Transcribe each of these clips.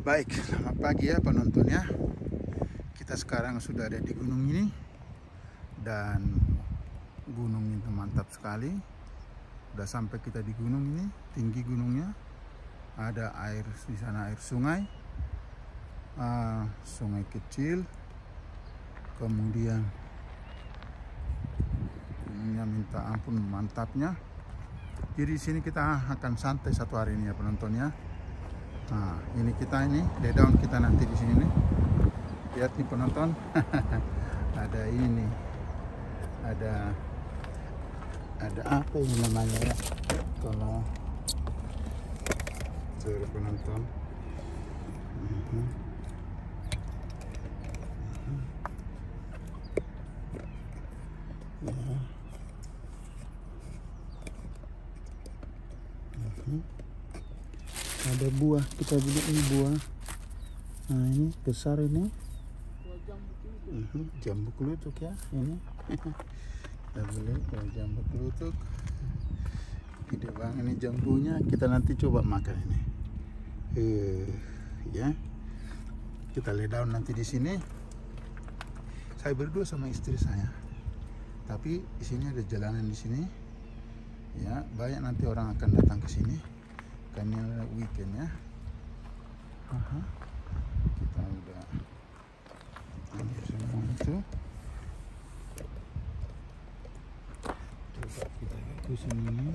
Baik, selamat pagi ya penonton ya. Kita sekarang sudah ada di gunung ini dan gunung itu mantap sekali. Sudah sampai kita di gunung ini, tinggi gunungnya. Ada air di sana air sungai, uh, sungai kecil. Kemudian gunungnya minta ampun mantapnya. Jadi di sini kita akan santai satu hari ini ya penonton ya. Nah, ini kita ini down kita nanti di sini nih. Lihat nih penonton. ada ini Ada ada apa ini namanya ya? Kalau penonton. Mhm. Mhm. Ya. Mhm ada buah kita beli ini buah. Nah ini besar ini. Jambu kelutuk ya ini. Kita beli jambu kelutuk gede banget ini jambunya. Kita nanti coba makan ini. Uh, ya. Kita lay down nanti di sini. Saya berdua sama istri saya. Tapi di sini ada jalanan di sini. Ya banyak nanti orang akan datang ke sini. Karena weekend ya Aha. kita udah ambil semua itu coba kita ke sini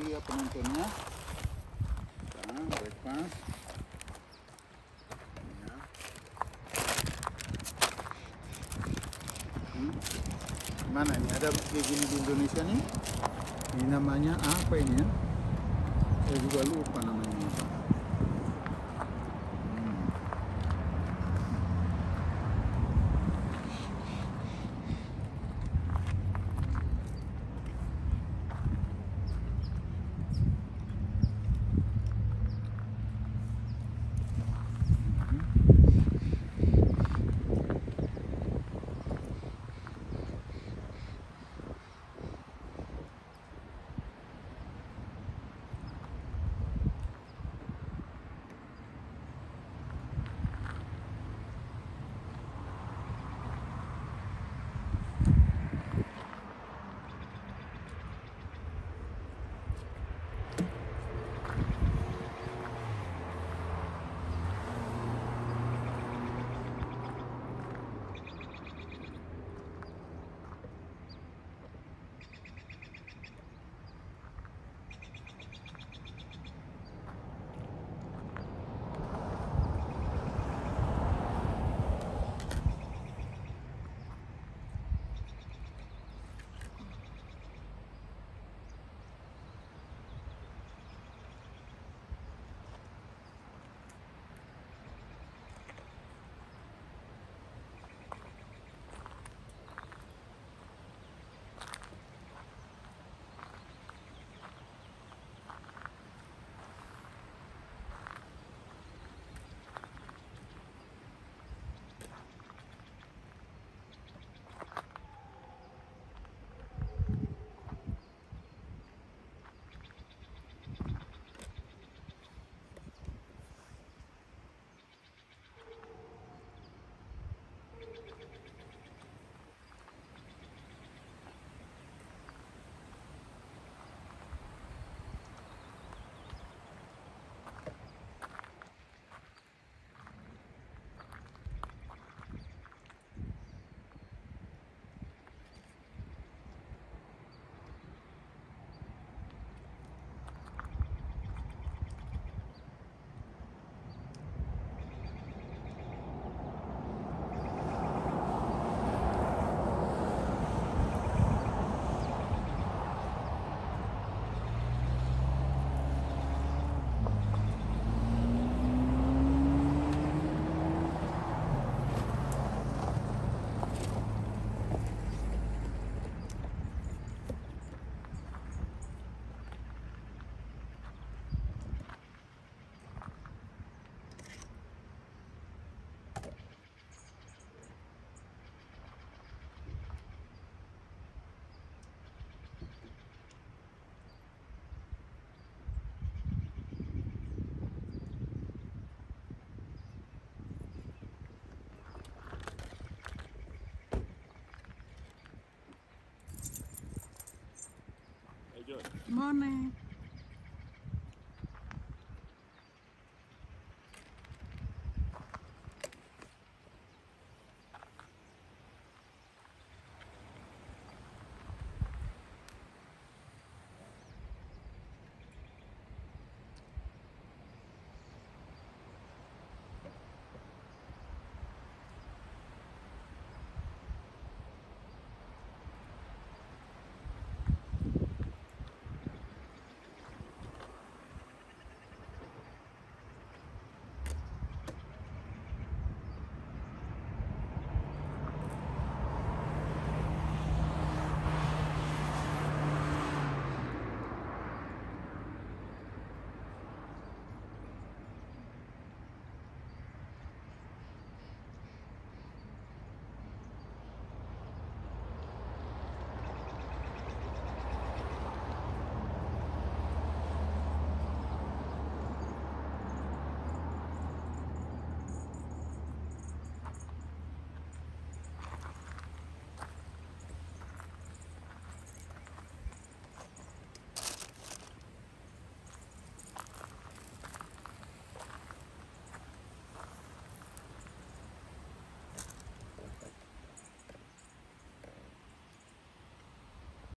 dia penontonnya. Nah, breakfast. Ya. hmm. mana ini? Ada kayak gini di Indonesia nih? Ini namanya apa ini ya? Saya juga lupa namanya Morning.